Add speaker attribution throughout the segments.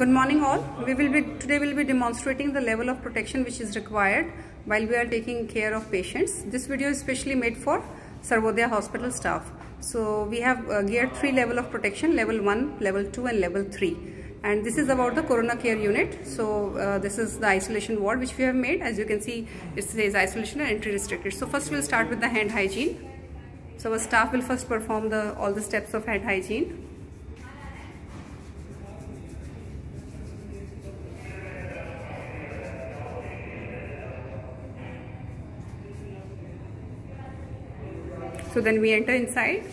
Speaker 1: Good morning all. We will be today will be demonstrating the level of protection which is required while we are taking care of patients. This video is specially made for Sarvodaya hospital staff. So we have uh, geared three level of protection, level 1, level 2 and level 3. And this is about the corona care unit. So uh, this is the isolation ward which we have made. As you can see, it says isolation and entry restricted. So first we'll start with the hand hygiene. So our staff will first perform the all the steps of hand hygiene. So then we enter inside.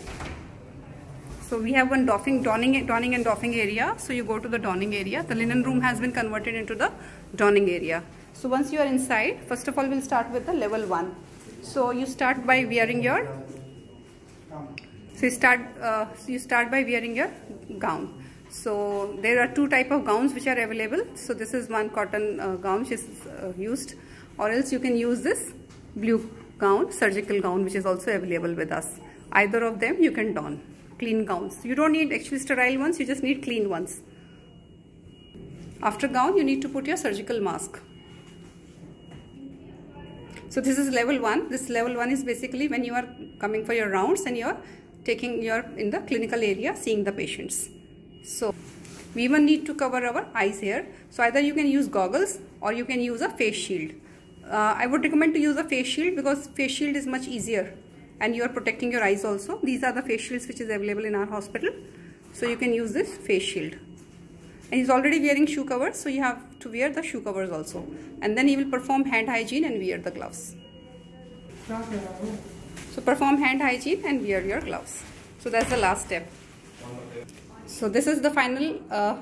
Speaker 1: So we have one doffing donning donning and doffing area. So you go to the donning area. The linen room has been converted into the donning area. So once you are inside first of all we'll start with the level 1 so you start by wearing your so you start uh, so you start by wearing your gown. So there are two type of gowns which are available. So this is one cotton uh, gown which is uh, used. Or else you can use this blue gown, surgical gown which is also available with us. Either of them you can don. Clean gowns. You don't need actually sterile ones, you just need clean ones. After gown you need to put your surgical mask. So this is level 1. This level 1 is basically when you are coming for your rounds and you are taking your in the clinical area seeing the patients. So we even need to cover our eyes here. So either you can use goggles or you can use a face shield uh, I would recommend to use a face shield because face shield is much easier and you are protecting your eyes also. These are the face shields which is available in our hospital. So you can use this face shield. And he's already wearing shoe covers so you have to wear the shoe covers also. And then he will perform hand hygiene and wear the gloves. So perform hand hygiene and wear your gloves. So that's the last step. So this is the final uh,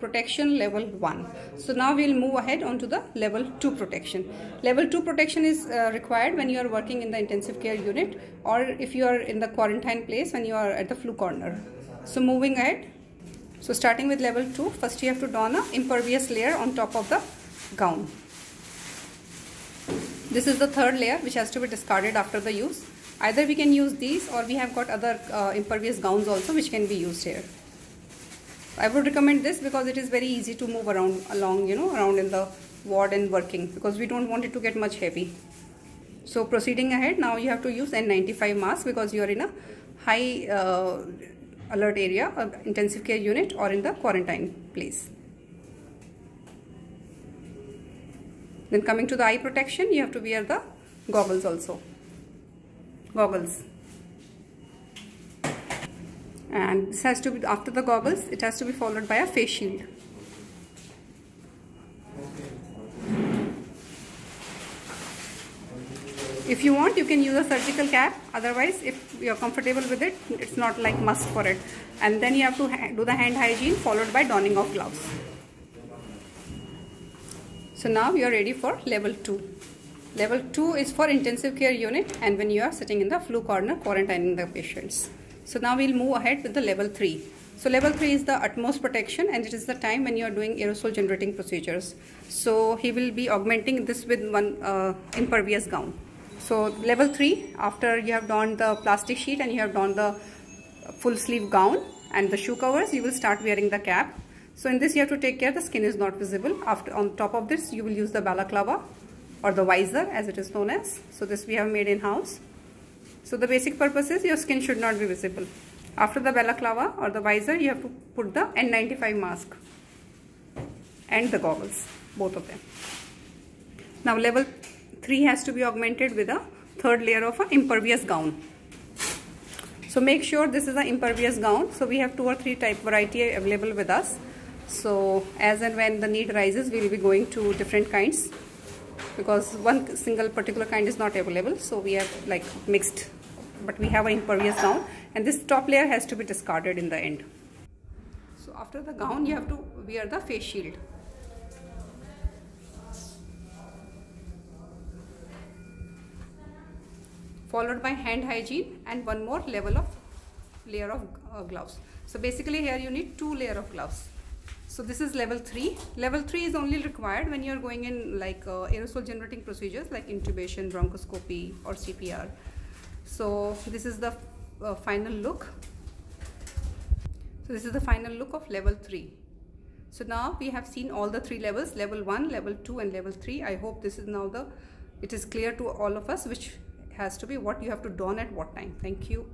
Speaker 1: protection level 1 so now we'll move ahead onto the level 2 protection. Level 2 protection is uh, required when you are working in the intensive care unit or if you are in the quarantine place when you are at the flu corner. So moving ahead. So starting with level 2 first you have to don a impervious layer on top of the gown. This is the third layer which has to be discarded after the use. Either we can use these or we have got other uh, impervious gowns also which can be used here I would recommend this because it is very easy to move around along, you know, around in the ward and working because we don't want it to get much heavy. So proceeding ahead, now you have to use N95 mask because you are in a high uh, alert area, uh, intensive care unit or in the quarantine place. Then coming to the eye protection, you have to wear the goggles also. Goggles and this has to be after the goggles it has to be followed by a face shield. If you want you can use a surgical cap. Otherwise if you're comfortable with it it's not like must for it. And then you have to do the hand hygiene followed by donning of gloves. So now you are ready for level 2 level 2 is for intensive care unit and when you are sitting in the flu corner quarantining the patients so now we'll move ahead with the level 3. So level 3 is the utmost protection and it is the time when you are doing aerosol generating procedures. So he will be augmenting this with one uh, impervious gown. So level 3 after you have donned the plastic sheet and you have donned the full sleeve gown and the shoe covers you will start wearing the cap. So in this you have to take care the skin is not visible. After On top of this you will use the balaclava or the visor as it is known as. So this we have made in house. So the basic purpose is your skin should not be visible. After the balaclava or the visor, you have to put the N95 mask and the goggles, both of them. Now level 3 has to be augmented with a third layer of an impervious gown. So make sure this is an impervious gown. So we have two or three type variety available with us. So as and when the need rises, we will be going to different kinds because one single particular kind is not available. So we have like mixed but we have an impervious gown and this top layer has to be discarded in the end. So after the gown you have to wear the face shield. Followed by hand hygiene and one more level of layer of uh, gloves. So basically here you need two layer of gloves. So this is level 3. Level 3 is only required when you are going in like uh, aerosol generating procedures like intubation, bronchoscopy or CPR so this is the uh, final look so this is the final look of level 3 So now we have seen all the three levels, level 1, level 2 and level 3. I hope this is now the, it is clear to all of us which has to be what you have to don at what time. Thank you.